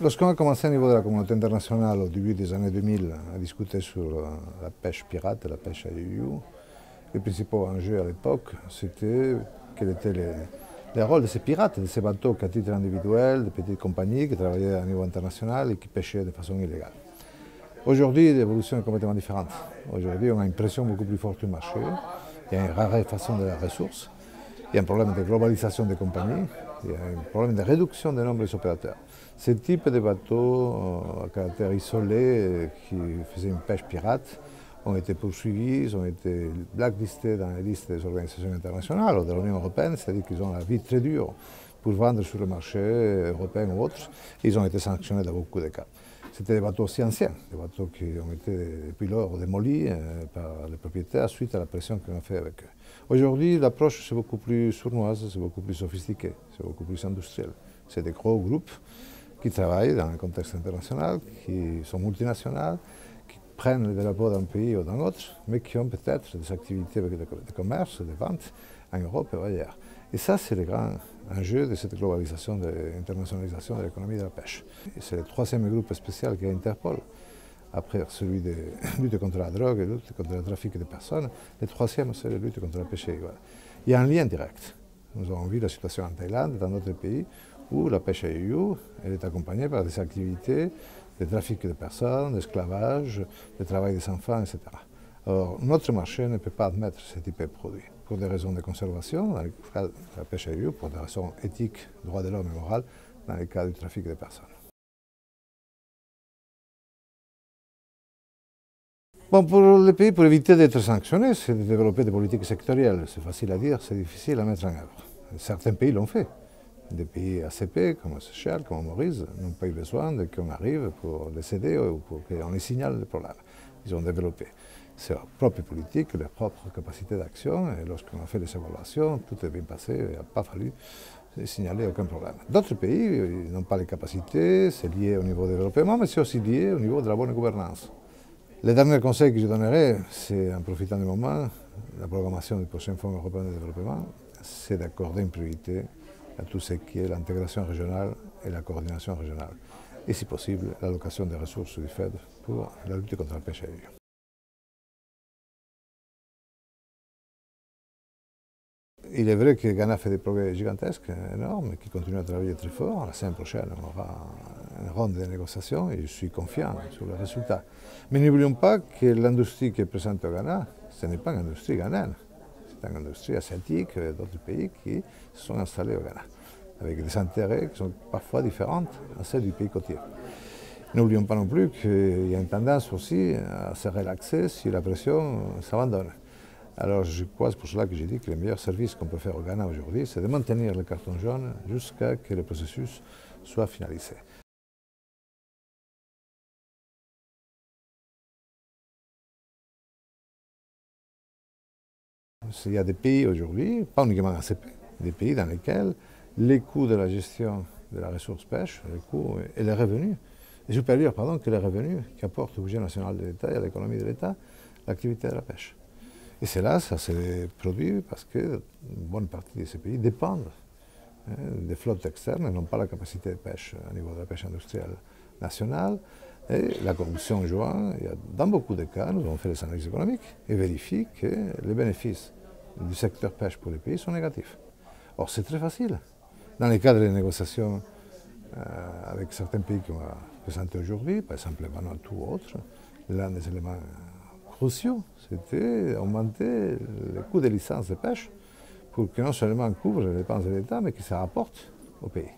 Lorsqu'on a commencé au niveau de la communauté internationale au début des années 2000 à discuter sur la pêche pirate, la pêche à UU, le principal enjeu à l'époque, c'était quel était le, rôle de ces pirates, de ces bateaux qu'à titre individuel, de petites compagnies qui travaillaient à niveau international et qui pêchaient de façon illégale. Aujourd'hui, l'évolution est complètement différente. Aujourd'hui, on a une pression beaucoup plus forte du marché, il y a une raréfaction de la ressource, il y a un problème de globalisation des compagnies, il y a un problème de réduction du nombre des opérateurs. Ce type de bateaux euh, à caractère isolé qui faisaient une pêche pirate ont été poursuivis, ont été blacklistés dans les listes des organisations internationales ou de l'Union européenne, c'est-à-dire qu'ils ont la vie très dure pour vendre sur le marché européen ou autres. Ils ont été sanctionnés dans beaucoup de cas. C'était des bateaux aussi anciens, des bateaux qui ont été depuis lors démolis euh, par les propriétaires suite à la pression qu'on a fait avec eux. Aujourd'hui, l'approche c'est beaucoup plus sournoise, c'est beaucoup plus sophistiqué, c'est beaucoup plus industriel. C'est des gros groupes qui travaillent dans un contexte international, qui sont multinationales, qui prennent le développement d'un pays ou d'un autre, mais qui ont peut-être des activités de, commerce, de vente en Europe et ailleurs. Et ça, c'est le grand enjeu de cette globalisation, de l'internationalisation de l'économie de la pêche. C'est le troisième groupe spécial qui est Interpol. Après celui de lutte contre la drogue lutte contre le trafic de personnes, le troisième, c'est la lutte contre la pêche illégale. Il y a un lien direct. Nous avons vu la situation en Thaïlande, dans d'autres pays, où la pêche à EU est accompagnée par des activités de trafic de personnes, d'esclavage, de travail des enfants, etc. Alors, notre marché ne peut pas admettre ce type de produit pour des raisons de conservation, dans le cas de la pêche à EU, pour des raisons éthiques, droits de l'homme et morales, dans le cas du trafic de personnes. Bon, pour les pays, pour éviter d'être sanctionnés, c'est de développer des politiques sectorielles. C'est facile à dire, c'est difficile à mettre en œuvre. Certains pays l'ont fait. Des pays ACP, comme Seychelles, comme Maurice, n'ont pas eu besoin de qu'on arrive pour les aider ou pour qu'on les signale le problème. Ils ont développé leur propre politique, leur propre capacité d'action, et lorsqu'on a fait les évaluations, tout est bien passé, il n'a pas fallu signaler aucun problème. D'autres pays n'ont pas les capacités, c'est lié au niveau du développement, mais c'est aussi lié au niveau de la bonne gouvernance. Le dernier conseil que je donnerai, c'est en profitant du moment, la programmation du prochain Fonds européen de développement, c'est d'accorder une priorité à tout ce qui est l'intégration régionale et la coordination régionale. Et si possible, l'allocation des ressources du FED pour la lutte contre la pêche. Il est vrai que Ghana fait des progrès gigantesques, énormes, qui continue à travailler très fort. La semaine prochaine, on aura une ronde de négociations et je suis confiant sur le résultat. Mais n'oublions pas que l'industrie qui est présente au Ghana, ce n'est pas une industrie ghanéenne. C'est une industrie asiatique d'autres pays qui se sont installés au Ghana, avec des intérêts qui sont parfois différents à ceux du pays côtier. N'oublions pas non plus qu'il y a une tendance aussi à se relaxer si la pression s'abandonne. Alors je crois, c'est pour cela que j'ai dit que le meilleur service qu'on peut faire au Ghana aujourd'hui, c'est de maintenir le carton jaune jusqu'à ce que le processus soit finalisé. Il y a des pays aujourd'hui, pas uniquement ACP, des pays dans lesquels les coûts de la gestion de la ressource pêche, les coûts et les revenus, est supérieur pardon, que les revenus qu'apporte au budget national de l'État et à l'économie de l'État l'activité de la pêche. Et c'est là, ça s'est produit parce qu'une bonne partie de ces pays dépendent hein, des flottes externes et n'ont pas la capacité de pêche au niveau de la pêche industrielle nationale. Et la corruption joint, dans beaucoup de cas, nous avons fait des analyses économiques et vérifié que les bénéfices du secteur pêche pour les pays sont négatifs. Or, c'est très facile. Dans le cadre des négociations euh, avec certains pays qu'on va présenter aujourd'hui, par exemple Vanuatu ou autres, l'un des éléments cruciaux, c'était augmenter le coût des licences de pêche pour que non seulement on couvre les dépenses de l'État, mais que ça rapporte au pays.